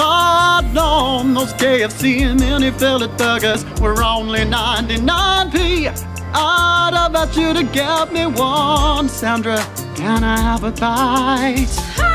God, known those KFC and mini fillet burgers were only 99p. I'd have asked you to get me one. Sandra, can I have a bite?